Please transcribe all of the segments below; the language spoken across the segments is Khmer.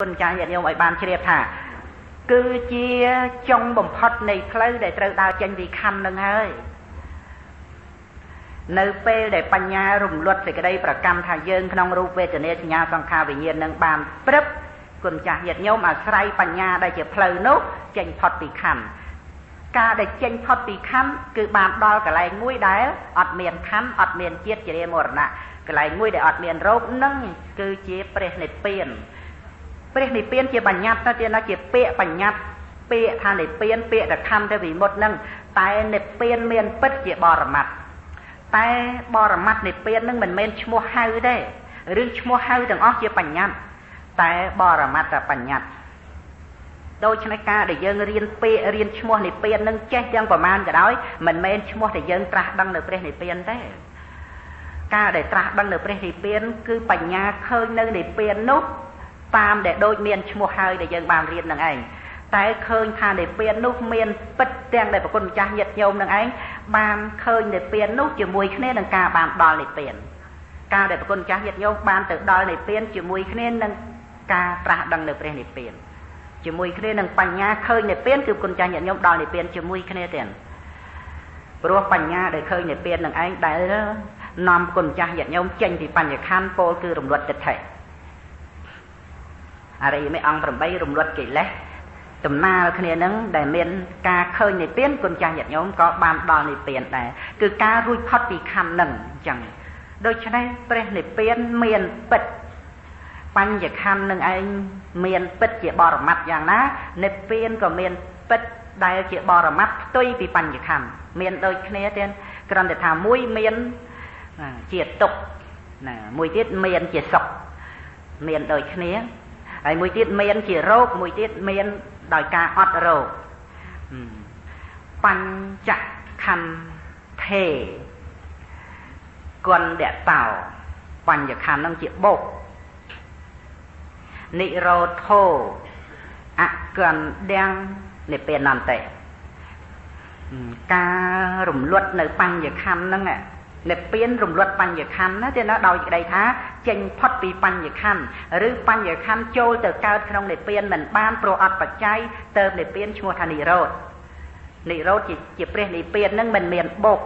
គុណចាស់ញាតិញោមឲ្យបានជ្រាបថា គឺជាចុងបំផុតនៃផ្លូវដែលត្រូវដើរចេញពីខណ្ឌនឹងហើយនៅពេលដែលបញ្ញារំលត់សេចក្តីប្រកម្មថាយើងក្នុងរូបវេទនាសញ្ញាសង្ខារវិញ្ញាណនឹងបានព្រឹបគុណចាស់ញាតិញោមអាស្រ័យបញ្ញាដែលជាផ្លូវនោះចេញផុតពីខណ្ឌការដែលចេញផុតពីខណ្ឌគឺបានដល់កន្លែងមួយដែលអត់មានខណ្ឌអត់មានជាតិជាមរណៈកន្លែងមួយដែលអត់មានរោគនឹងគឺជាព្រះនិព្វាន ព្រះនិព្វានជាបញ្ញត្តិទៅទៀតណាជាពាក្យបញ្ញត្តិពាក្យថានិព្វានពាក្យតខំទៅវិមុតនឹងតែនិព្វានមានពិតជាបរមត្តតែបរមត្តនិព្វាននឹងមិនមែនឈ្មោះហៅទេឬឈ្មោះហៅទាំងអស់ជាបញ្ញត្តិតែបរមត្តបញ្ញត្តិដូច្នេះការដែលយើងរៀនពាក្យរៀនឈ្មោះនិព្វាននឹងចេះយ៉ាងប្រមាណក៏ដោយមិនមែនឈ្មោះដែលយើងត្រាស់ដឹងនៅព្រះនិព្វានទេការដែលត្រាស់ដឹងនៅព្រះនិព្វានគឺបញ្ញាឃើញនៅនិព្វាននោះ តាមដែលដូចមានឈ្មោះហើយដែលយើងបានរៀននឹងឯងតែឃើញថានិព្វាននោះមានពិតទាំងដែលប្រគុណម្ចាស់ញាតិញោមនឹងឯងបានឃើញនិព្វាននោះជាមួយគ្នានឹងការបានដល់និព្វានការដែលប្រគុណម្ចាស់ញាតិញោមបានទៅដល់និព្វានជាមួយគ្នានឹងការត្រាស់ដឹងនៅព្រះនិព្វានជាមួយគ្នានឹងបញ្ញាឃើញនិព្វានគឺគុណចាស់ញាតិញោមដល់និព្វានជាមួយគ្នាទៀតព្រោះបញ្ញាដែលឃើញនិព្វាននឹងឯងដែលនាំគុណចាស់ញាតិញោមចេញពីបញ្ញខណ្ឌពោលគឺរំលត់ចិត្ត អរិយមេអង្គ8រំលត់កិលេសដំណើរគ្នានឹងដែលមានការឃើញនិព្វានគុណចាស់ញាតិញោមក៏បានដល់និព្វានដែរគឺការរួចផុតពីខណ្ឌនឹងអញ្ចឹងដូច្នេះព្រះនិព្វានមានពិតបញ្ញខណ្ឌនឹងឯងមានពិតជាបរមត្តយ៉ាងណានិព្វានក៏មានពិតដែលជាបរមត្តផ្ទុយពីបញ្ញខណ្ឌមានដូចគ្នាទេគ្រាន់តែថាមួយមានជាទុកណាមួយទៀតមានជាសុខមានដូចគ្នា ហើយមួយទៀតមានជារោគមួយទៀតមានដោយការអត់រោគបញ្ចខន្ធេគន្ធតោបញ្ញខណ្ឌនឹងជាបុកនិរោធោអកណ្ដឹងនិព្វានន្តេការរំលត់នៅបញ្ញខណ្ឌហ្នឹងនិព្វានរំលត់បញ្ញខណ្ឌណាទេណាដោយក្តីថា ចេញផុតពីបញ្ញខណ្ឌឬបញ្ញខណ្ឌចូលទៅកើតក្នុងនិព្វានមិនបានព្រោះអត់បច្ច័យទៅនិព្វានឈ្មោះថានិរោធនិរោធជាជាព្រះនិព្វាននឹងមិនមានបុក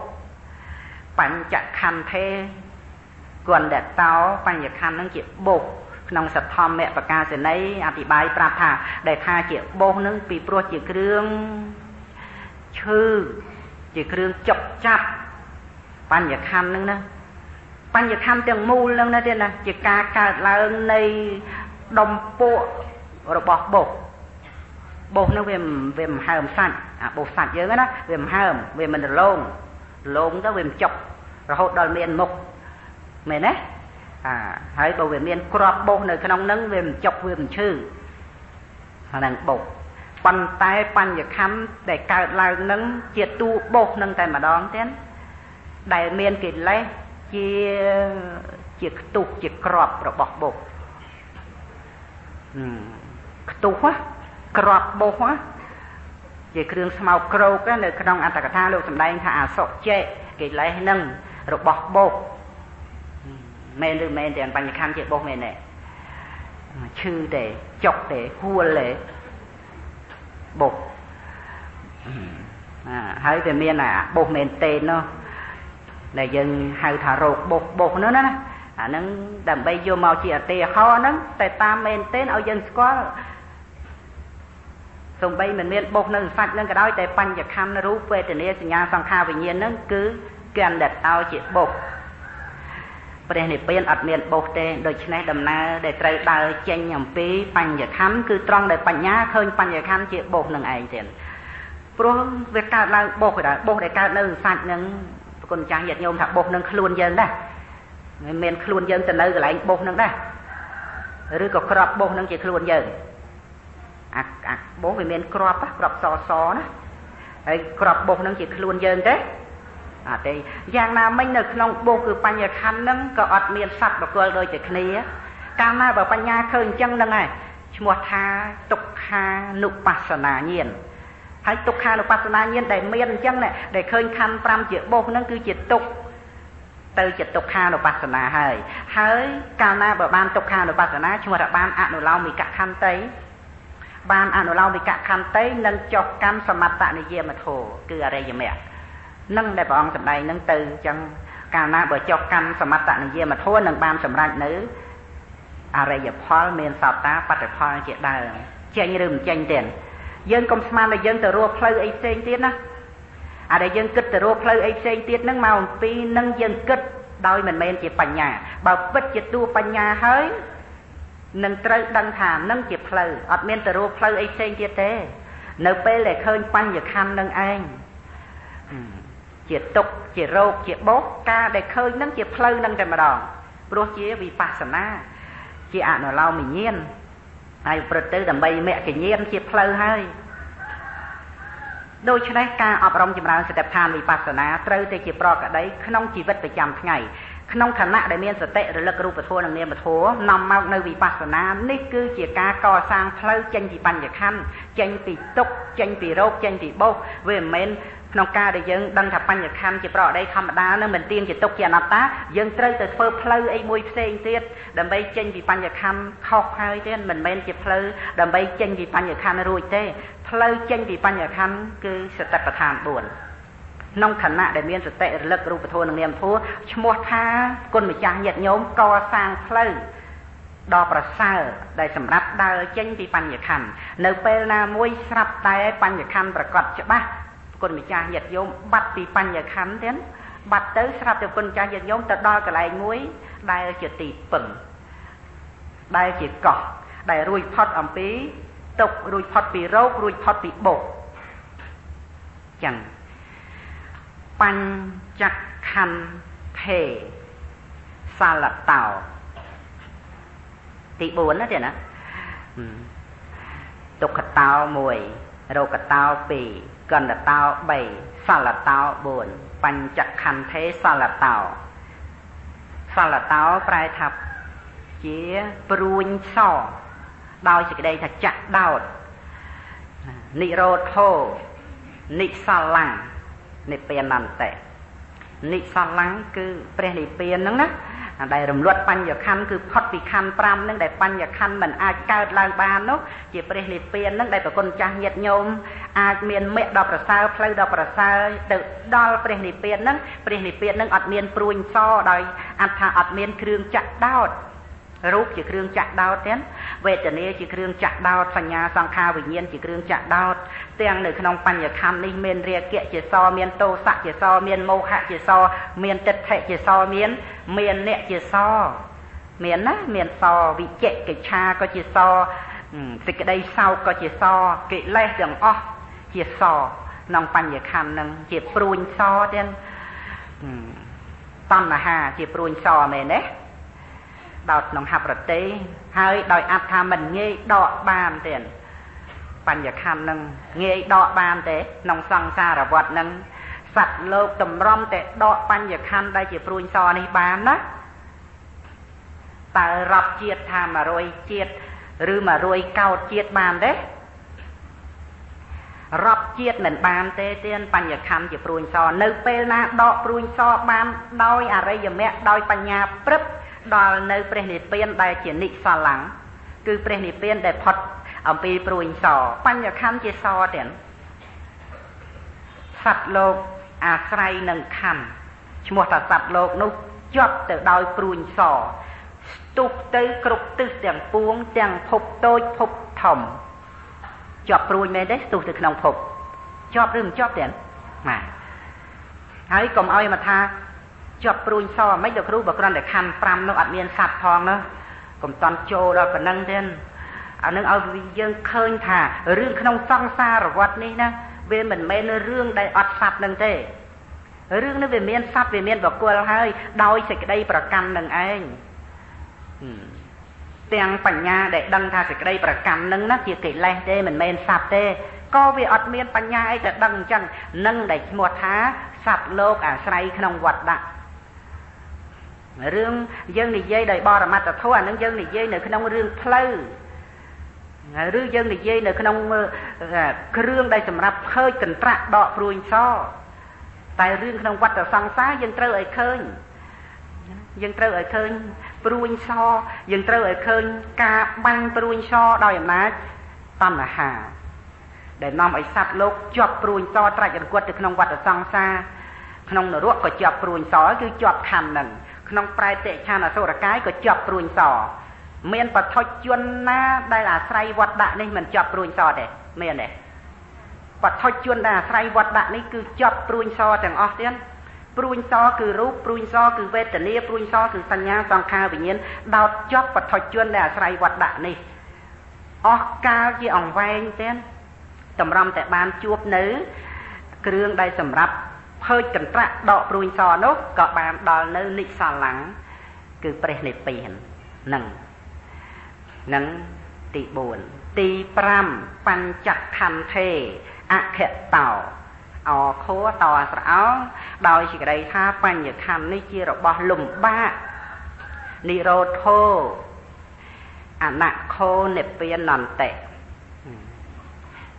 បញ្ចខន្ធេគន្ធតោបញ្ញខណ្ឌនឹងជាបុកក្នុងសទ្ធម្មបកាសនីអธิบายប្រាប់ថាដែលថាជាបោសនឹងពីព្រោះជាគ្រឿងឈឺជាគ្រឿងចុកចាប់បញ្ញខណ្ឌនឹងណា បញ្ញខណ្ឌទាំងមូលនឹងណាទៀតណាជាការកើតឡើងនៃដុំពួករបស់បុកបោសនឹងវាវាមិនហើមសាច់អាបោសសាច់យើងណាវាមិនហើមវាមិនរលោងរលោងទៅវាមិនចុករហូតដល់មានមុខមែនទេអាហើយបើវាមានក្របបោសនៅក្នុងនឹងវាមិនចុកវាមិនឈឺហ្នឹងបោសប៉ុន្តែបញ្ញខណ្ឌដែលកើតឡើងនឹងជាតួបោសនឹងតែម្ដងទៀតដែលមានកិលេស ជាជាខ្ទុះជាក្របរបស់បុកខ្ទុះក្របបុកជាគ្រឿងស្មោកក្រោកនៅក្នុងអត្តកថាលោកសម្ដែងថាអសុចេកិលេសនឹងរបស់បុកមែនឬមែនទាំងបញ្ញខណ្ឌជាបុកមែនទេឈឺទេចុកទេហួលទេបុកហើយតែមានអាបុកមែនទេនោះ ដែលយើងហៅថារោគបុកបុកនោះណាអាហ្នឹងដើម្បីយកមកជាអតិហោហ្នឹងតែតាមមែនទេឲ្យយើងស្គាល់សំបីមិនមានបុកនៅសាច់ហ្នឹងក៏ដោយតែបញ្ញខណ្ឌរូបវេទនាសញ្ញាសង្ខារវិញ្ញាណហ្នឹងគឺគេអណ្ដិតឲ្យជាបុកព្រះនិព្វានអត់មានបុកទេដូច្នេះដំណើរដែលត្រូវដើរចេញអំពីបញ្ញខណ្ឌគឺត្រង់ដែលបញ្ញាឃើញបញ្ញខណ្ឌជាបុកនឹងឯងទៀតព្រោះវាកើតឡើងបុកដែរបុកដែលកើតនៅសាច់ហ្នឹង ប្រគុណចាស់ញាតិញោមថាបុសនឹងខ្លួនយើងដែរមិនមែនខ្លួនយើងទៅនៅកន្លែងបុសនឹងដែរឬក៏ក្របបុសនឹងជាខ្លួនយើងអាអាបុសវាមានក្របក្របសសណាហើយក្របបុសនឹងជាខ្លួនយើងទេអត់ទេយ៉ាងណាមិញនៅក្នុងបុសគឺបញ្ញខណ្ឌនឹងក៏អត់មានសត្វបកលដូចតែគ្នាកាលណាបើបញ្ញាឃើញអញ្ចឹងហ្នឹងហើយឈ្មោះថាទុក្ខានុបស្សនាញាណ ហើយទុក្ខានុបស្សនាញាណដែលមានអញ្ចឹងដែលឃើញខណ្ឌ5ជាបុសហ្នឹងគឺជាទុក្ខទៅជាទុក្ខានុបស្សនាហើយហើយកាលណាបើបានទុក្ខានុបស្សនាឈ្មោះថាបានអនុឡោមិកខន្តីបានអនុឡោមិកខន្តីនឹងចុះកម្មសមត្តនិយមធោគឺអរិយមគ្គនឹងដែលព្រះអង្គសម្ដែងនឹងទៅអញ្ចឹងកាលណាបើចុះកម្មសមត្តនិយមធោនឹងបានសម្រេចនៅអរិយផលមានសតតាបតិផលជាដើមចេញឬមិនចេញទេ យើងកុំស្មានថាយើងទៅរស់ផ្លូវអីផ្សេងទៀតណាអាដែលយើងគិតទៅរកផ្លូវអីផ្សេងទៀតហ្នឹងមកអំពីនឹងយើងគិតដោយមិនមែនជាបញ្ញាបើពិតជាតួបញ្ញាហើយនឹងត្រូវដឹងថានឹងជាផ្លូវអត់មានទៅរកផ្លូវអីផ្សេងទៀតទេ នៅពេលដែលឃើញបញ្ញខណ្ឌនឹងឯងជាទុកជារោគជាបោកការដែលឃើញនឹងជាផ្លូវនឹងតែម្ដងព្រោះជាវិបស្សនា ជាអនុឡោមញាណ ហើយប្រព្រឹត្តទៅដើម្បីមគ្គញាណជាផ្លូវហើយដូច្នេះការអប់រំចម្រើនសតិប្បដ្ឋានវិបស្សនាត្រូវតែជាប្រកដីក្នុងជីវិតប្រចាំថ្ងៃក្នុងឋានៈដែលមានសតិរលឹករូបធម៌និងនាមធម៌នាំមកនៅវិបស្សនានេះគឺជាការកសាងផ្លូវចេញពីបញ្ញខណ្ឌចេញពីទុក្ខចេញពីរោគចេញពីបោសវាមិនមែន ក្នុងការដែលយើងដឹងថាបញ្ញខណ្ឌជាប្រកដីធម្មតានឹងមិនទៀងជាទុក្ខជាអនត្តាយើងត្រូវទៅធ្វើផ្លូវអីមួយផ្សេងទៀតដើម្បីចេញពីបញ្ញខណ្ឌខុសហើយទៀតមិនមែនជាផ្លូវដើម្បីចេញពីបញ្ញខណ្ឌរួចទេផ្លូវចេញពីបញ្ញខណ្ឌគឺសតិប្បដ្ឋាន4ក្នុងខណៈដែលមានសតិរលឹករូបធម៌និងនាមធម៌ឈ្មោះថាគុណម្ចាស់ញាតិញោមកសាងផ្លូវដ៏ប្រសើរដែលសម្រាប់ដើរចេញពីបញ្ញខណ្ឌនៅពេលណាមួយស្រាប់តែបញ្ញខណ្ឌប្រកបច្បាស់ គុណម្ចាស់ញាតិញោមបាត់ពីបញ្ញខណ្ឌទៀតបាត់ទៅស្រាប់តែគុណម្ចាស់ញាតិញោមទៅដល់កន្លែងមួយ ដែលជាទីពឹងដែលជាកោះដែលរួចផុតអំពីទុករួចផុតពីរោគរួចផុតពីបុកចឹងបញ្ចខន្ធេសាលតោទី4ណាទៀតណាទុក្ខតោ1រោគតោ2 កណ្ដតោ3សាលតោ4បញ្ចខន្ធេសាលតោសាលតោប្រែថាជាព្រួញសដោយសេចក្តីថាចាក់ដោតនិរោធោនិសលੰនិព្វានន្តៈនិសលੰគឺព្រះនិព្វានហ្នឹងណា ដែលរំលត់បញ្ញខណ្ឌគឺផុតពីខណ្ឌ5ហ្នឹងដែលបញ្ញខណ្ឌមិនអាចកើតឡើងបាននោះជាព្រះនិព្វានហ្នឹងដែលប្រគុណចាស់ញាតញោមអាចមានមគ្គដល់ប្រសើរផ្លូវដល់ប្រសើរទៅដល់ព្រះនិព្វានហ្នឹងព្រះនិព្វានហ្នឹងអត់មានព្រួញសដោយអត្ថាអត់មានគ្រឿងចាក់ដោតរូបជាគ្រឿងចាក់ដោតទៀត វេទនាជាគ្រឿងចាក់ដោតសញ្ញាសង្ខារវិញ្ញាណជាគ្រឿងចាក់ដោតទាំងនៅក្នុងបញ្ញខណ្ឌនេះមានរាគៈជាសមានតោសៈជាសមានមោហៈជាសមានទិដ្ឋិជាសមានមានអ្នកជាសមានណាមានសវិជិកិច្ឆាក៏ជាសសេចក្តីសោកក៏ជាសកិលេសទាំងអស់ជាសក្នុងបញ្ញខណ្ឌនឹងជាព្រួញសទៀតតណ្ហាជាព្រួញសមែនទេ ដោតក្នុងហប្រតិហើយដោយអត្ថាមិនងាយដកបានទេបញ្ញខណ្ឌនឹងងាយដកបានទេក្នុងសង្សារវត្តនឹងសត្វលោកតម្រុំតែដកបញ្ញខណ្ឌដែលជាព្រួញសនេះបានណាតើរាប់ជាតិថា100ជាតិឬ100កោតជាតិបានទេរាប់ជាតិមិនបានទេទានបញ្ញខណ្ឌជាព្រួញសនៅពេលណាដកព្រួញសបានដោយអរិយមគ្គដោយបញ្ញាព្រឹប ដល់នៅព្រះនិព្វានដែលជានិសលੰគឺព្រះនិព្វានដែលផុតអំពីព្រួយសបញ្ញខណ្ឌជាសទៀតសត្វលោកអាស្រ័យនឹងខណ្ឌឈ្មោះថាសត្វលោកនោះជាប់ទៅដោយព្រួយសស្ទុះទៅគ្រប់ទិសទាំងពួងទាំងភពតូចភពធំជាប់ព្រួយមែនទេស្ទុះទៅក្នុងភពជាប់ឬមិនជាប់ទេបាទហើយកុំឲ្យមកថា ជាប់ព្រួយសមិនដល់គ្រូបើគ្រាន់តែខណ្ឌ5នោះអត់មានសัตว์ផងនោះកុំតន់ចូលដល់ប៉ុណ្ណឹងទេអានឹងឲ្យយើងឃើញថារឿងក្នុងសង្សារវត្តនេះណាវាមិនមែនរឿងដែលអត់សัตว์នឹងទេរឿងនេះវាមានសัตว์វាមានបកគលហើយដោយសេចក្តីប្រកាន់នឹងឯងទាំងបញ្ញាដែលដឹងថាសេចក្តីប្រកាន់នឹងណាជាកិលេសទេមិនមែនសัตว์ទេក៏វាអត់មានបញ្ញាអីទៅដឹងអញ្ចឹងនឹងដែលឈ្មោះថាសត្វលោកអាស្រ័យក្នុងវត្តដាក់ រឿងយើងនិយាយដោយបរមត្តធម៌អានឹងយើងនិយាយនៅក្នុងរឿងផ្លូវឬយើងនិយាយនៅក្នុងគ្រឿងដែលសម្រាប់ខើចកន្ត្រាក់ដកព្រួយសតែរឿងក្នុងវត្តសង្សារយើងត្រូវឲ្យឃើញយើងត្រូវឲ្យឃើញព្រួញសយើងត្រូវឲ្យឃើញការបាញ់ព្រួញសដោយអំណាចតណ្ហាដែលនាំឲ្យសត្វលោកជាប់ព្រួញសត្រាច់រង្គត់ទៅក្នុងវដ្តសង្សារក្នុងនរកក៏ជាប់ព្រួញសគឺជាប់ខណ្ឌនឹង ក្នុងប្រែតិឆានអសុរកាយក៏ជាប់ព្រួញសមានបឋិជនណាដែលអាស្រ័យវត្តដាក់នេះមិនជាប់ព្រួញសទេមានទេបឋិជនដែលអាស្រ័យវត្តដាក់នេះគឺជាប់ព្រួញសទាំងអស់ទៀតព្រួញសគឺរូបព្រួញសគឺវេទនាព្រួញសគឺសញ្ញាសង្ខារវិញ្ញាណដោតជាប់បឋិជនដែលអាស្រ័យវត្តដាក់នេះអស់កាលជាអង្វែងទៀតតម្រាំតែបានជួបនៅ គ្រឿងដែលសម្រាប់ ភើចកន្ត្រាក់ដកព្រួយសនោះក៏បានដល់នៅនិសឡាំងគឺព្រះនិព្វាននឹងនឹងទី4ទី5បញ្ចខន្ធេអខតោអខោតអស្រអោដោយសេចក្តីថាបញ្ញខណ្ឌនេះជារបស់លំបាកនិរោធោអនខោនិព្វានន្តិ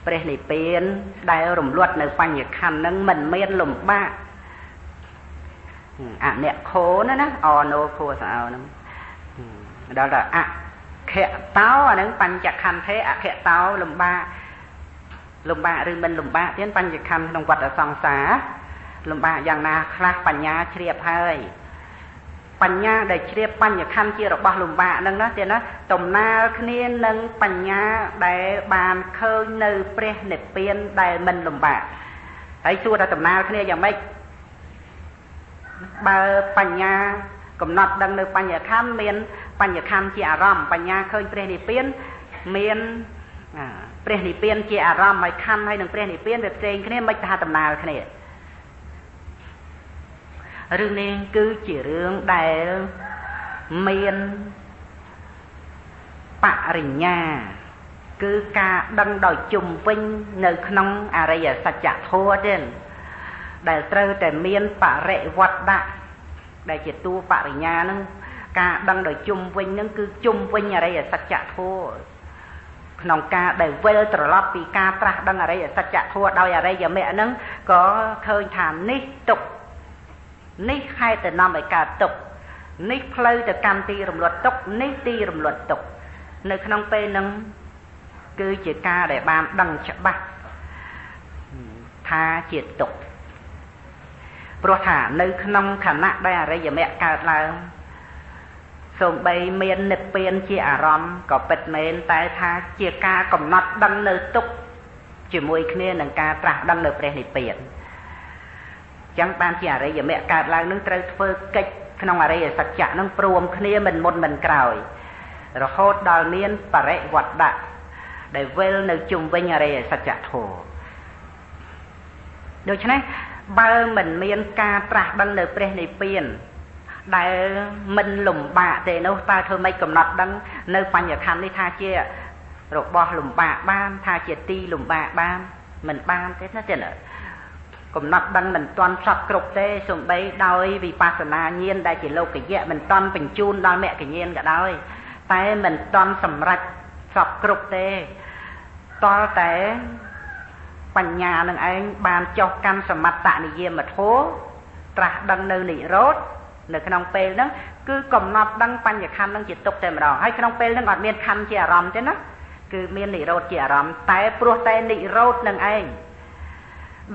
ព្រះនិព្វានដែលរំលត់នៅបញ្ញខណ្ឌនឹងមិនមានលំបាកអអ្នកខោណាណាអណូខោសអោហ្នឹងដល់តែអខៈតោអាហ្នឹងបញ្ចខន្ធេអខៈតោលំបាកលំបាកឬមិនលំបាកទៀតបញ្ញខណ្ឌក្នុងវត្តសង្សារលំបាកយ៉ាងណាខ្លះបញ្ញាជ្រាបហើយ បញ្ញាដែលជ្រាបបញ្ញខណ្ឌជារបស់លំបាកហ្នឹងណាទៀតណាដំណើរគ្នានឹងបញ្ញាដែលបានឃើញនៅព្រះនិព្វានដែលមិនលំបាកហើយសួរថាដំណើរគ្នាយ៉ាងម៉េចបើបញ្ញាកំណត់ដឹងនៅបញ្ញខណ្ឌមានបញ្ញខណ្ឌជាអារម្មណ៍បញ្ញាឃើញព្រះនិព្វានមានព្រះនិព្វានជាអារម្មណ៍ហើយខណ្ឌហើយនឹងព្រះនិព្វានវាផ្សេងគ្នាមិនថាដំណើរគ្នា រឿងនេះគឺជារឿងដែលមានបរិញ្ញា គឺការដឹងដោយជុំវិញនៅក្នុងអរិយសច្ចធម៌ទេដែលត្រូវតែមានបរិវត្តៈដែលជាតួបរិញ្ញានឹងការដឹងដោយជុំវិញនឹងគឺជុំវិញអរិយសច្ចធម៌ក្នុងការដែលវិលត្រឡប់ពីការត្រាស់ដឹងអរិយសច្ចធម៌ដោយអរិយមគ្គហ្នឹងក៏ឃើញថានេះទុក នេះហេតុតែនាំឲ្យកើតទុកនេះផ្លូវទៅកម្មទីរំលត់ទុកនេះទីរំលត់ទុកនៅក្នុងពេលហ្នឹងគឺជាការដែលបានដឹងច្បាស់ថាជាទុកព្រោះថានៅក្នុងខណៈដែលអរិយមគ្គកើតឡើងសូម្បីមាននិព្វានជាអារម្មណ៍ក៏ពិតមែនតែថាជាការកំណត់ដឹងនៅទុកជាមួយគ្នានឹងការត្រាស់ដឹងនៅព្រះនិព្វាន ចឹងបានជាអរិយមគ្គកើតឡើងនឹងត្រូវធ្វើកិច្ចក្នុងអរិយសច្ចៈនឹងព្រមគ្នាមិនមុនមិនក្រោយ រហូតដល់មានបរិវត្តៈដែលវិលនៅជុំវិញអរិយសច្ចធម៌ដូច្នេះបើមិនមានការត្រាស់ដឹងនៅព្រះនិព្វានដែលមិនលំបាកទេនោះតើធ្វើម៉េចកំណត់ដឹងនៅបញ្ញខណ្ឌនេះថាជារបស់លំបាកបាន ថាជាទីលំបាកបានមិនបានទេណាទេណា កំណត់ដឹងមិនទាន់ផ្សព្វគ្រប់ទេសំបីដោយវិបស្សនាញាណដែលជាលោកយៈមិនទាន់បញ្ជូនដល់មគ្គញាណក៏ដោយតែមិនទាន់សម្រេចផ្សព្វគ្រប់ទេតលតែបញ្ញានឹងឯងបានចុះកម្មសមត្តនិយមធម៌ត្រាស់ដឹងនៅនិរោធនៅក្នុងពេលហ្នឹងគឺកំណត់ដឹងបញ្ញខណ្ឌនឹងជាទុកតែម្ដងហើយក្នុងពេលហ្នឹងអត់មានខណ្ឌជាអារម្មណ៍ទេណាគឺមាននិរោធជាអារម្មណ៍តែព្រោះតែនិរោធនឹងឯង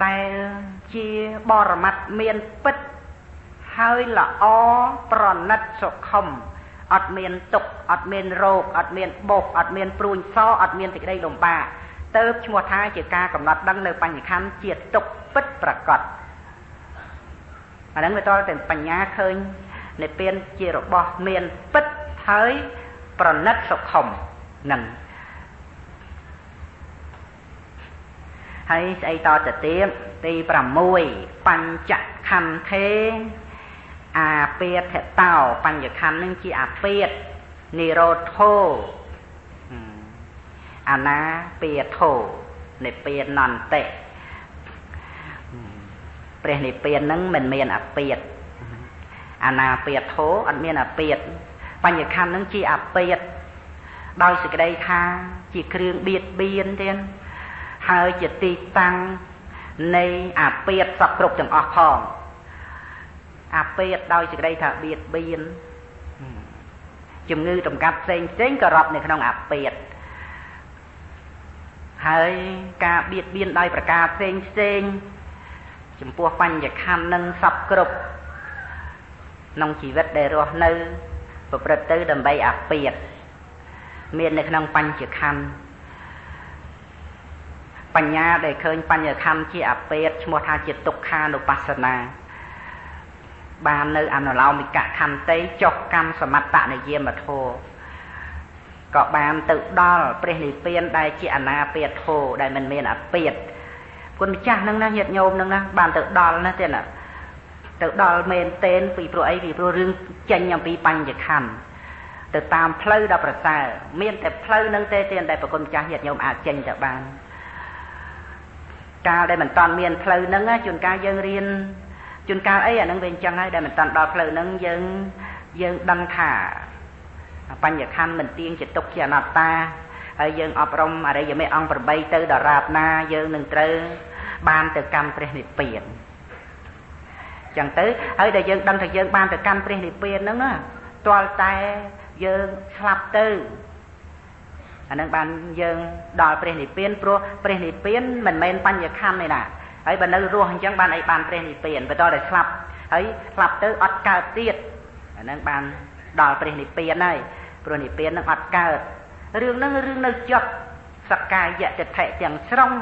ដែលជាបរមត្តមានពិតហើយល្អប្រណិតសុខុមអត់មានទុកអត់មានរោគអត់មានបោកអត់មានព្រួញសអត់មានសេចក្តីលំបាកទៅឈ្មោះថាជាការកំណត់ដឹងនៅបញ្ញខណ្ឌជាទុកពិតប្រកបអាហ្នឹងវាតតែបញ្ញាឃើញនិព្វានជារបស់មានពិតហើយប្រណិតសុខុមនឹង ហើយស្អីតទៅទៀតទី6បញ្ចខន្ធេអាពេតតោបញ្ញខន្ធនឹងជាអាពេតនិរោធោអនាពេធោនិព្វានន្តិព្រះនិព្វាននឹងមិនមានអាពេតអនាពេធោអត់មានអាពេតបញ្ញខន្ធនឹងជាអាពេតដោយសេចក្តីថាជាគ្រឿងបៀតបៀនទៀត ហើយជាទីតាំងនៃអាពាតសពគ្រប់ទាំងអស់ផងអាពេតដោយសេចក្តីថាបៀតបៀនជំងឺតម្កាត់ផ្សេងផ្សេងក៏រាប់នៅក្នុងអាពេតហើយការបៀតបៀនដោយប្រការផ្សេងផ្សេងចំពោះបញ្ញខណ្ឌនឹងសពគ្រប់ក្នុងជីវិតដែលរស់នៅ ប្រព្រឹត្តទៅដើម្បីអាពាតមាននៅក្នុងបញ្ញខណ្ឌ បញ្ញាដែលឃើញបញ្ញខណ្ឌជាអាពេតឈ្មោះថាជាទុក្ខានុបស្សនាបាននៅអនុឡោមិកខន្តីចុះកម្មសមត្តនិយមធោក៏បានទៅដល់ព្រះនិព្វានដែលជាអនាពាធោដែលមិនមានអពាតគុណម្ចាស់នឹងណាញាតិញោមនឹងណាបានទៅដល់ណាទេណាទៅដល់មែនតែនពីព្រោះអីពីព្រោះរឿងចេញអំពីបញ្ញខណ្ឌទៅតាមផ្លូវដ៏ប្រសើរមានតែផ្លូវនឹងទេទេដែលប្រគុណម្ចាស់ញាតិញោមអាចចេញទៅបាន កាលដែលមិនតាន់មានផ្លូវហ្នឹងជួនកាលយើងរៀនជួនកាលអីអាហ្នឹងវាអញ្ចឹងហើយដែលមិនតាន់ដល់ផ្លូវហ្នឹងយើងយើងដឹងថាបញ្ញខណ្ឌមិនទៀងជាទុកជាអនត្តាហើយយើងអប់រំអរិយមេអង្គ8ទៅដល់រាបណាយើងនឹងត្រូវបានទៅកម្មព្រះនិព្វានចឹងទៅហើយដែលយើងដឹងថាយើងបានទៅកម្មព្រះនិព្វានហ្នឹងណាទាល់តែយើងស្លាប់ទៅ អានឹងបានយើងដល់ព្រះនិព្វានព្រោះព្រះនិព្វានមិនមែនបញ្ញខណ្ឌទេណាហើយបើនៅរស់អញ្ចឹងបានអីបានព្រះនិព្វានបន្តតែស្លាប់ហើយស្លាប់ទៅអត់កើតទៀតអានឹងបានដល់ព្រះនិព្វានហើយព្រោះនិព្វាននឹងអត់កើតរឿងហ្នឹងរឿងនៅចត់សកាយតិថិទាំងស្រុង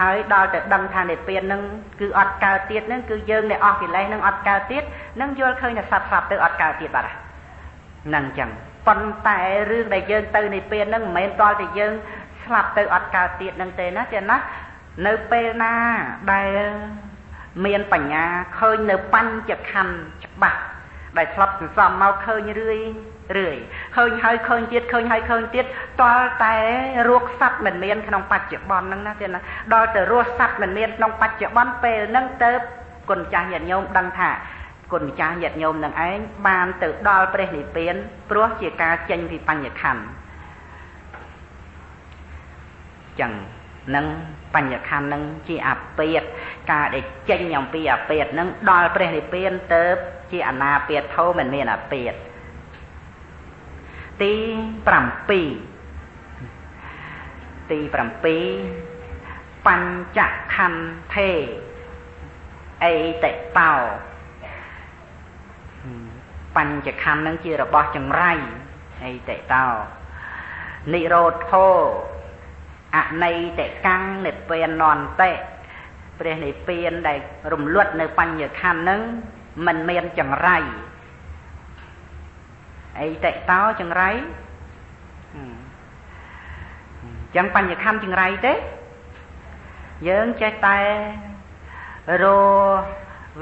ហើយដល់ទៅដឹងថានិព្វាននឹងគឺអត់កើតទៀតនឹងគឺយើងដែលអស់កិលេសនឹងអត់កើតទៀតនឹងយល់ឃើញថាសត្វស្លាប់ទៅអត់កើតទៀតបាត់ហ្នឹងអញ្ចឹង ប៉ុន្តែរឿងដែលយើងទៅនិព្វាននឹងមិនមែនដល់តែយើងស្លាប់ទៅអត់កើតទៀតនឹងទេណាទេណានៅពេលណាដែលមានបញ្ញាឃើញនៅបញ្ចខណ្ឌច្បាស់ដែលធ្លាប់សន្សំមកឃើញរឿយរឿយឃើញហើយឃើញទៀតឃើញហើយឃើញទៀតតលតែរស់សัตว์មិនមានក្នុងបច្ចុប្បន្នហ្នឹងណាទៀតណាដល់ទៅរស់សัตว์មិនមានក្នុងបច្ចុប្បន្នពេលហ្នឹងទៅគុណចាស់ញាតិញោមដឹងថា គុណម្ចាស់ញាតិញោមនឹងឯងបានទៅដល់ព្រះនិព្វានព្រោះជាការចេញពីបញ្ញខណ្ឌចឹងនឹងបញ្ញខណ្ឌនឹងជាអពាតការដែលចេញអំពីអពាតនឹងដល់ព្រះនិព្វានទៅជាអនាពាតធោមិនមានអពាតទី7ទី7បញ្ចខន្ធេអេតិតោ បញ្ចខណ្ឌនឹងជារបស់ចង្រៃអេតិតោនិរោធោអន័យតិកាំងនិព្វាននន្តិព្រះនិព្វានដែលរំលត់នៅបញ្ញខណ្ឌនឹងមិនមានចង្រៃអីតិតោចង្រៃចឹងបញ្ញខណ្ឌចង្រៃទេយើងចេះតែរ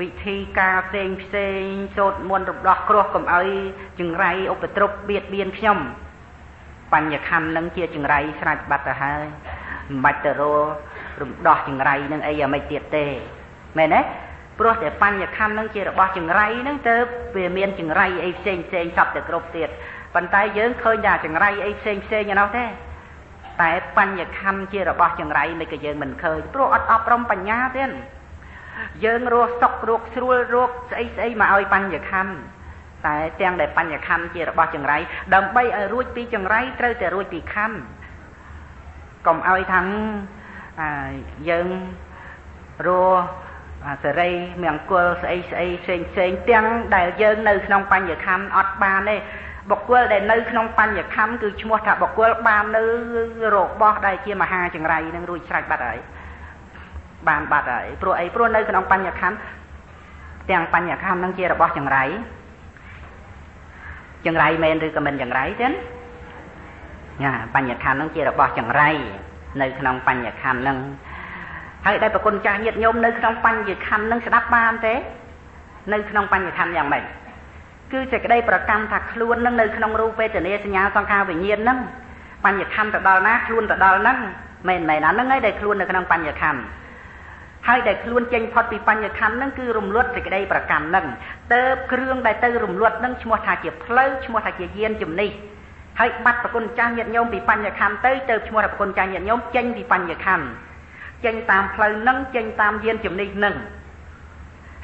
វិធីការផ្សេងផ្សេងសូត្រមន្តរំដោះគ្រោះកុំឲ្យចង្រៃឧបទ្រពបៀតបៀនខ្ញុំបញ្ញខណ្ឌនឹងជាចង្រៃស្រាច់បាត់ទៅហើយមិនបាច់ទៅររំដោះចង្រៃនឹងអីយ៉ាងម៉េចទៀតទេមែនទេព្រោះតែបញ្ញខណ្ឌនឹងជារបស់ចង្រៃនឹងទៅវាមានចង្រៃអីផ្សេងផ្សេងសពទៅគ្រប់ទៀតប៉ុន្តែយើងឃើញថាចង្រៃអីផ្សេងផ្សេងឯនោះទេតែបញ្ញខណ្ឌជារបស់ចង្រៃមិនក៏យើងមិនឃើញព្រោះអត់អប់រំបញ្ញាទេ យើងរស់សុខរស់ស្រួលរស់ស្អីស្អីមកឲ្យបញ្ញខណ្ឌតែទាំងដែលបញ្ញខណ្ឌជារបស់ចង្រៃដើម្បីឲ្យរួចពីចង្រៃត្រូវតែរួចពីខណ្ឌកុំឲ្យថាយើងរស់សេរីមង្គលស្អីស្អីផ្សេងផ្សេងទាំងដែលយើងនៅក្នុងបញ្ញខណ្ឌអត់បានទេបុគ្គលដែលនៅក្នុងបញ្ញខណ្ឌគឺឈ្មោះថាបុគ្គលបាននៅរបស់ដែលជាមហាចង្រៃនឹងរួចស្រេចបាត់ហើយ បានបាត់ហើយព្រោះអីព្រោះនៅក្នុងបញ្ញខណ្ឌទាំងបញ្ញខណ្ឌនឹងជារបស់ចង្រៃចង្រៃមែនឬក៏មិនចង្រៃទេណាបញ្ញខណ្ឌនឹងជារបស់ចង្រៃនៅក្នុងបញ្ញខណ្ឌនឹងហើយដែលប្រគុណចាស់ញាតញោមនៅក្នុងបញ្ញខណ្ឌនឹងស្ដាប់បានទេ នៅក្នុងបញ្ញខណ្ឌយ៉ាងម៉េចគឺសេចក្តីប្រកម្មថាខ្លួននឹងនៅក្នុងរូបវេទនាសញ្ញាសង្ខារវិញ្ញាណនឹងបញ្ញខណ្ឌទៅដល់ណាខ្លួនទៅដល់ហ្នឹងមែនមែនអាហ្នឹងឯងដែលខ្លួននៅក្នុងបញ្ញខណ្ឌ ហើយដែលខ្លួនចេញផុតពីបញ្ញខណ្ឌហ្នឹងគឺរំលត់សេចក្តីប្រកម្មហ្នឹងទៅគ្រឿងដែលទៅរំលត់ហ្នឹងឈ្មោះថាជាផ្លូវឈ្មោះថាជាយានជំនិះហើយបាត់ប្រគុណចាស់ញាតិញោមពីបញ្ញខណ្ឌទៅទៅឈ្មោះថាប្រគុណចាស់ញាតិញោមចេញពីបញ្ញខណ្ឌចេញតាមផ្លូវនឹងចេញតាមយានជំនិះនឹង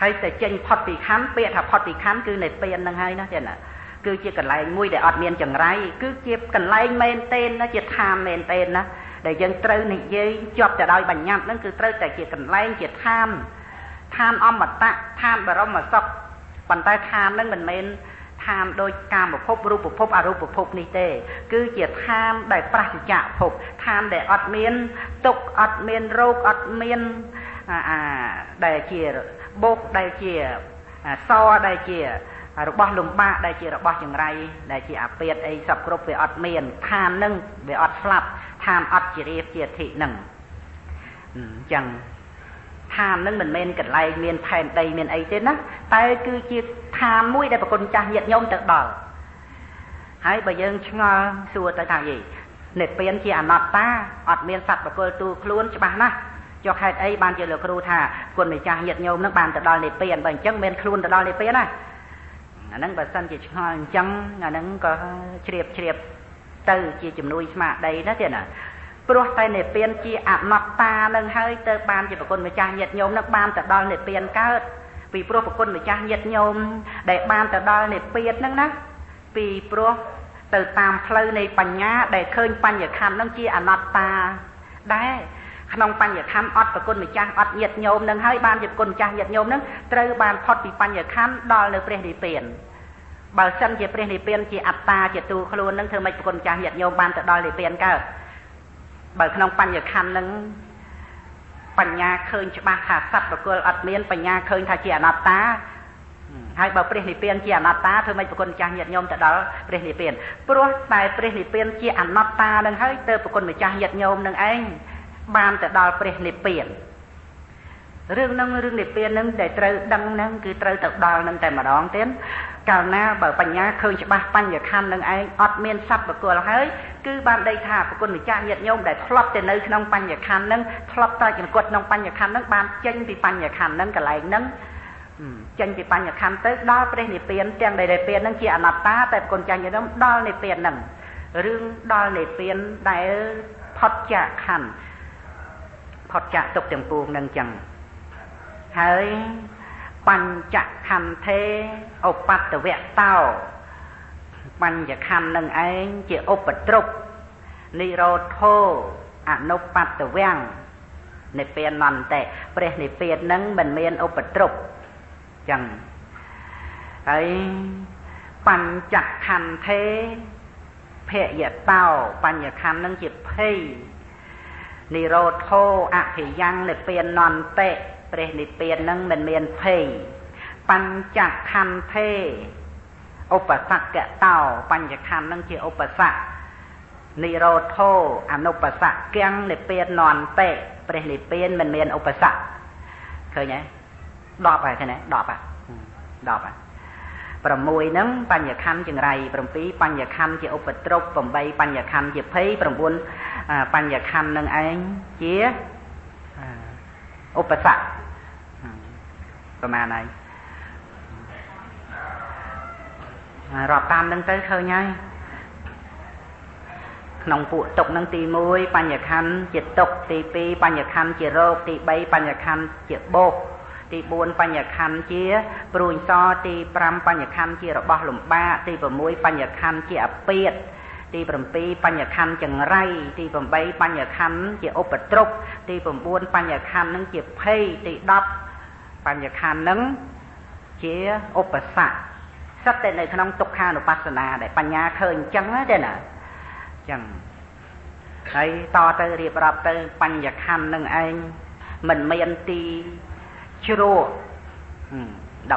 ហើយតែចេញផុតពីខណ្ឌពាក្យថាផុតពីខណ្ឌគឺនៅពេលហ្នឹងហើយណាចេះណាគឺជាកន្លែងមួយដែលអត់មានចង្រៃគឺជាកន្លែងមែនទេណាជាឋានមែនទេណា ដែលយើងត្រូវនិយាយជាប់ទៅដោយបញ្ញត្តិហ្នឹងគឺត្រូវតែជាកន្លែងជាឋានឋានអមតៈឋានបរមសុខប៉ុន្តែឋានហ្នឹងមិនមែនឋានដោយកាមភពរូបភពអរូបភពនេះទេ គឺជាឋានដែលប្រសិជ្ជភពឋានដែលអត់មានទុកអត់មានរោគអត់មានអាដែលជាបោកដែលជាសដែលជារបស់លំបាកដែលជារបស់ចង្រៃដែលជាអាពាតអីសពគ្រប់វាអត់មានឋាននឹងវាអត់ស្លាប់ ឋានអត់ជារៀបជាធិនឹងអញ្ចឹងឋាននឹងមិនមែនកន្លែងមានផែនដីមានអីទេណាតែគឺជាឋានមួយដែលប្រគុណចាស់ញាតិញោមទៅដល់ហើយបើយើងឆ្ងល់សួរទៅថាយីនិព្វានជាអនត្តាអត់មានសត្វបកលទូខ្លួនច្បាស់ណាស់ចុះហេតុអីបានជាលោកគ្រូថាគុណម្ចាស់ញាតិញោមនឹងបានទៅដល់និព្វានបើអញ្ចឹងមានខ្លួនទៅដល់និព្វានណាអាហ្នឹងបើសិនជាឆ្ងល់អញ្ចឹងអាហ្នឹងក៏ជ្រាបជ្រាប ទៅជាជំនួយស្មារតីណាទៀតណាព្រោះតែនិព្វានជាអនត្តានឹងហើយទៅបានជាប្រគុណម្ចាស់ញាតិញោមនឹងបានទៅដល់និព្វានកើតពីព្រោះប្រគុណម្ចាស់ញាតិញោមដែលបានទៅដល់និព្វានហ្នឹងណាពីព្រោះទៅតាមផ្លូវនៃបញ្ញាដែលឃើញបញ្ញខណ្ឌនឹងជាអនត្តាដែរក្នុងបញ្ញខណ្ឌអត់ប្រគុណម្ចាស់អត់ញាតញោមនឹងហើយបានជាប្រគុណម្ចាស់ញាតញោមនឹងត្រូវបានផុតពីបញ្ញខណ្ឌដល់នៅព្រះនិព្វាន បើសិនជាព្រះនិព្វានជាអត្តាជាទូខ្លួននឹងធ្វើម៉េចប្រគុណម្ចាស់ញាតញោមបានទៅដល់និព្វានកើតបើក្នុងបញ្ញខណ្ឌនឹងបញ្ញាឃើញច្បាស់ថាសត្វបកុលអត់មានបញ្ញាឃើញថាជាអនត្តាហើយបើព្រះនិព្វានជាអនត្តាធ្វើម៉េចប្រគុណម្ចាស់ញាតិញោមទៅដល់ព្រះនិព្វានព្រោះតែព្រះនិព្វានជាអនត្តានឹងហើយទៅប្រគុណម្ចាស់ញាតិញោមនឹងឯងបានទៅដល់ព្រះនិព្វានរឿងហ្នឹងរឿងនិព្វានហ្នឹងដែលត្រូវដឹងហ្នឹងគឺត្រូវទៅដល់ហ្នឹងតែម្ដងទៀត កាលណាបើបញ្ញាឃើញច្បាស់បញ្ញខណ្ឌនឹងឯងអត់មានសត្វបកុលហើយគឺបានដីថាប្រគុណម្ចាស់ញាតិញោមដែលធ្លាប់ទៅនៅក្នុងបញ្ញខណ្ឌហ្នឹងធ្លាប់តែចង្កត់ក្នុងបញ្ញខណ្ឌហ្នឹងបានចេញពីបញ្ញខណ្ឌហ្នឹងកន្លែងហ្នឹងចេញពីបញ្ញខណ្ឌទៅដល់ព្រះនិព្វានទាំងដែលនិព្វានហ្នឹងជាអនត្តាតែប្រគុណចាស់ញាតិញោមដល់និព្វានហ្នឹងរឿងដល់និព្វានដែលផុតចាកខណ្ឌផុតចាកទុកទាំងពួងនឹងចឹងហើយ បញ្ចខន្ធេឧបតវៈតោបញ្ចខន្ធនឹងឯងជាឧបទ្រពនិរោធោអនុបតវៈនិព្វាននន្តេព្រះនិព្វាននឹងមិនមានឧបទ្រពចឹងហើយបញ្ចខន្ធេភយតោបញ្ញខន្ធនឹងជាភ័យនិរោធោអភិយ៉ាងនិព្វាននន្តេ ព្រះនិព្វាននឹងមិនមានភ័យបញ្ចខន្ធេឧបសគ្គតោបញ្ចខន្ធនឹងជាឧបសគ្គនិរោធោអនុបសគ្គំនិព្វាននន្តេព្រះនិព្វានមិនមានឧបសគ្គឃើញទេ10ហើយឃើញទេ10ហ่ะ10ហ่ะ6ហ្នឹងបញ្ញខណ្ឌចង្រៃ7បញ្ញខណ្ឌជាឧបទ្រព8បញ្ញខណ្ឌជាភ័យ9បញ្ញខណ្ឌនឹងឯងជា ឧបសគ្គប្រមាណហើយរាប់តាមនឹងទៅឃើញហើយក្នុងពួកទុកនឹងទី1បញ្ញខណ្ឌជាទុកទី2បញ្ញខណ្ឌជារោគទី3បញ្ញខណ្ឌជាបោកទី4បញ្ញខណ្ឌជាព្រួញសទី5បញ្ញខណ្ឌជារបស់លំបាកទី6បញ្ញខណ្ឌជាអពាត ទី7បញ្ញខណ្ឌចង្រៃទី8បញ្ញខណ្ឌជាឧបទ្រពទី9បញ្ញខណ្ឌនឹងជាភ័យទី10បញ្ញខណ្ឌនឹងជាឧបសគ្គសិតតែនៅក្នុងទុក្ខានុបស្សនាដែលបញ្ញាឃើញអញ្ចឹងទេណាអញ្ចឹងហើយតទៅរៀបរាប់ទៅបញ្ញខណ្ឌនឹងឯងមិនមានទីជ្រក់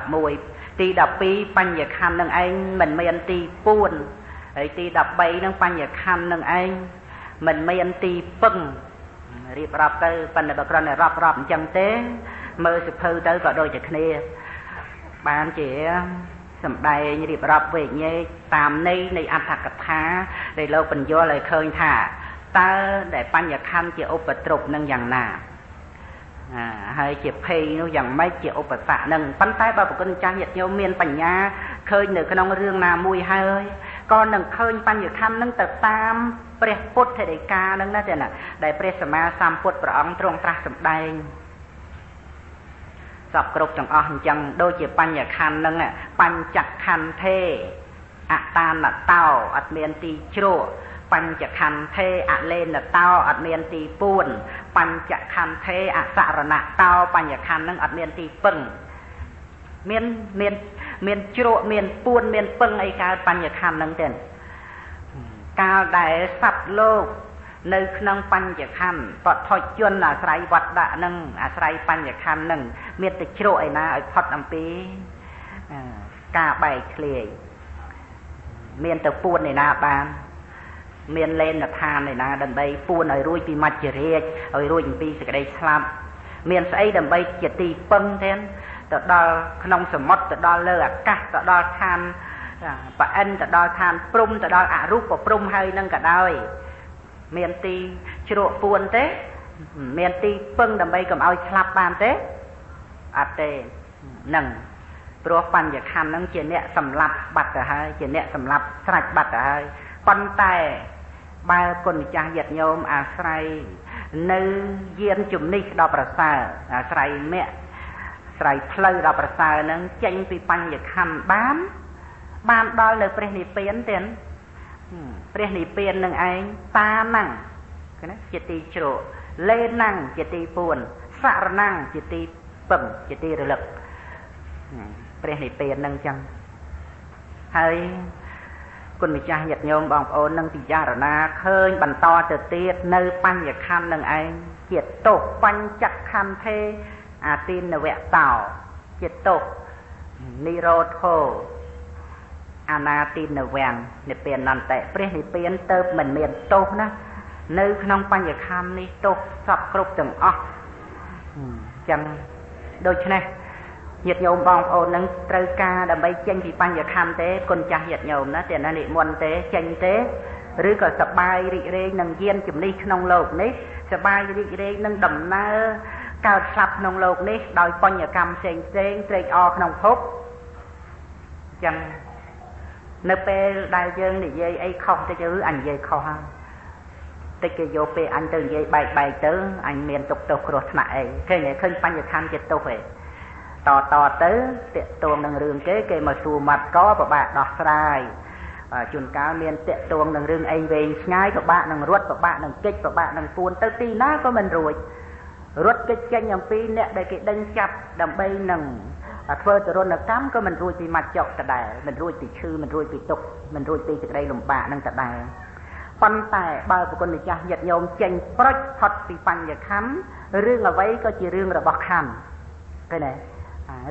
11ទី12បញ្ញខណ្ឌនឹងឯងមិនមានទីពួន ហើយទី13នឹងបញ្ញខណ្ឌនឹងឯងមិនមានទីពឹងរៀបរាប់ទៅប៉ុន្តែបើគ្រាន់តែរាប់រាប់អញ្ចឹងទេ មើលសិភៅទៅក៏ដូចតែគ្នា បានជាសំដែងរៀបរាប់វេញេតាមន័យនៃអត្ថកថាដែលលោកបញ្យល់ឲ្យឃើញថាតើដែលបញ្ញខណ្ឌជាឧបទ្រពនឹងយ៉ាងណាហើយជាភ័យនោះយ៉ាងម៉េចជាឧបសគ្គនឹងប៉ុន្តែបើប្រគុណចាស់ញាតិញោមមានបញ្ញាឃើញនៅក្នុងរឿងណាមួយហើយ ក៏នឹងឃើញបញ្ញខណ្ឌនឹងទៅតាមព្រះពុទ្ធដីកានឹងណាទេណាដែលព្រះសម្មាសម្ពុទ្ធព្រះអង្គទ្រង់ត្រាស់សម្ដែងសពគ្រប់ទាំងអស់អញ្ចឹងដូចជាបញ្ញខណ្ឌហ្នឹងបញ្ចខណ្ឌទេអតានតោអត់មានទីជ្រក់បញ្ចខន្ធេអលេនតោអត់មានទីពួនបញ្ចខន្ធេអសរណតោបញ្ញខន្ធនឹងអត់មានទីពឹង មានមានមានជ្រក់មានពួនមានពឹងអីកើតបញ្ញខន្ធនឹងទេកាលដែលសត្វលោកនៅក្នុងបញ្ញខណ្ឌបថុជនអាស្រ័យវត្តដាក់នឹងអាស្រ័យបញ្ញខណ្ឌនឹងមានតែជ្រក់ឯណាឲ្យផុតអំពីការបែកធ្លាយមានទៅពួនឯណាបានមានលេនឋានឯណាដើម្បីពួនឲ្យរួចពីមច្ចរាជឲ្យរួចពីសេចក្តីស្លាប់មានស្អីដើម្បីជាទីពឹងទេ ទៅដល់ក្នុងសមុទ្រទៅដល់លើអាកាសទៅដល់ឋានប្រអិនទៅដល់ឋានព្រំទៅដល់អរូបព្រំហើយនឹងក៏ដោយមានទីជ្រក់ពួនទេមានទីពឹងដើម្បីកុំឲ្យស្លាប់បានទេអត់ទេនឹងព្រោះបញ្ញខណ្ឌនឹងជាអ្នកសម្លាប់បាត់ទៅហើយជាអ្នកសម្លាប់ស្រាច់បាត់ទៅហើយប៉ុន្តែបើគុណម្ចាស់យត្តញោមអាស្រ័យនៅយានជំនិះដល់ប្រសើរអាស្រ័យមគ្គ ស្រ័យផ្លូវដល់ប្រសើរនឹងចេញពីបញ្ញខណ្ឌបាន បានដល់នៅព្រះនិព្វានទៀតព្រះនិព្វាននឹងឯងតាហ្នឹងណាជាទីជ្រកលេណាំងជាទីពួនសរណាំងជាទីពឹងជាទីរលឹកព្រះនិព្វាននឹងចឹងហើយគុណម្ចាស់ញាតិញោមបងប្អូននឹងពិចារណាឃើញបន្តទៅទៀតនៅបញ្ញខណ្ឌនឹងឯងជាទុកបញ្ចខណ្ឌទេ អាទីនវៈតោជាទុកនិរោធោអាណាទីនវាំងនិព្វានអន្តៈព្រះនិព្វានទៅមិនមានទោសណានៅក្នុងបញ្ញខណ្ឌនេះទោសសពគ្រប់ទាំងអស់ចឹងដូច្នេះញាតិញោមបងប្អូននឹងត្រូវការដើម្បីចេញពីបញ្ញខណ្ឌទេគុណចាស់ញាតិញោមណាតែណានិមន្តទេចេញទេឬក៏សបាយរីករាយនឹងយានជំនិះក្នុងលោកនេះសបាយរីករាយនឹងដំណើរ កើតស្លាប់ក្នុងលោកនេះដោយបញ្ញកម្មផ្សេងផ្សេងត្រេកអរក្នុងភពចឹងនៅពេលដែលយើងនិយាយអីខុសទៅគឺអញនិយាយខុសហើយតិចគេយកពេលអញទៅនិយាយបែកបែកទៅអញមានទុកទោសគ្រោះថ្នាក់អីឃើញទេឃើញបញ្ញខណ្ឌជាទោសឯងតតទៅតាក់ទងនឹងរឿងគេគេមកសួរមាត់កពិបាកដោះស្រាយជួនកាលមានតាក់ទងនឹងរឿងអីវែងឆ្ងាយពិបាកនឹងរត់ពិបាកនឹងកិច្ចពិបាកនឹងពួនទៅទីណាក៏មិនរួច រត់កិច្ចចេញអំពីអ្នកដែលគេដេញចាប់ដើម្បីនឹងធ្វើទរណកម្មក៏មិនរួចពីមាត់ចុកដដែលមិនរួចពីឈឺមិនរួចពីទុកមិនរួចពីសេចក្តីលំបាកនឹងដដែលប៉ុន្តែបើប្រគុណម្ចាស់យត្តញោមចេញប្រុចផុតពីបញ្ញខੰរឿងអ្វីក៏ជារឿងរបស់ខੰឃើញទេ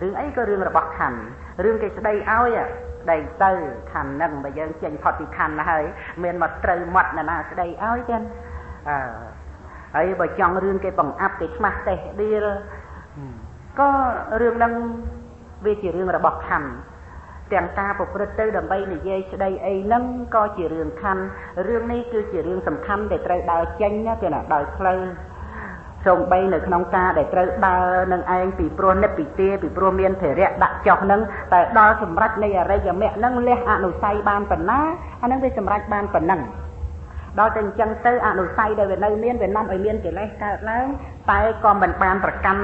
រឿងអីក៏រឿងរបស់ខណ្ឌរឿងគេស្ដីឲ្យស្ដីទៅខណ្ឌនឹងបើយើងចេញផុតពីខណ្ឌទៅហើយមានមកត្រូវមាត់ណាណាស្ដីឲ្យទៀតអឺ ហើយបើចង់រឿងគេបង្អាប់គេឆ្មាស់តេះដៀលក៏រឿងហ្នឹងវាជារឿងរបស់ខណ្ឌទាំងការប្រព្រឹត្តទៅដើម្បីនិយាយស្ដីអីហ្នឹងក៏ជារឿងខណ្ឌរឿងនេះគឺជារឿងសំខាន់ដែលត្រូវដើរចេញណាគេណាដោយផ្លូវសូម្បីនៅក្នុងការដែលត្រូវដើរនឹងឯងពីព្រោះនិព្វិទាពីព្រោះមានធរៈដាក់ចុះនឹងតែដល់សម្រេចនៃអរិយមគ្គនឹងលះអនុស័យបានប៉ុណ្ណាអានឹងវាសម្រេចបានប៉ុណ្ណឹង ដល់តែអញ្ចឹងទៅអនុស័យដែលវានៅមានវានាំឲ្យមានកិលេសកើតឡើងតែក៏មិនបានប្រកាន់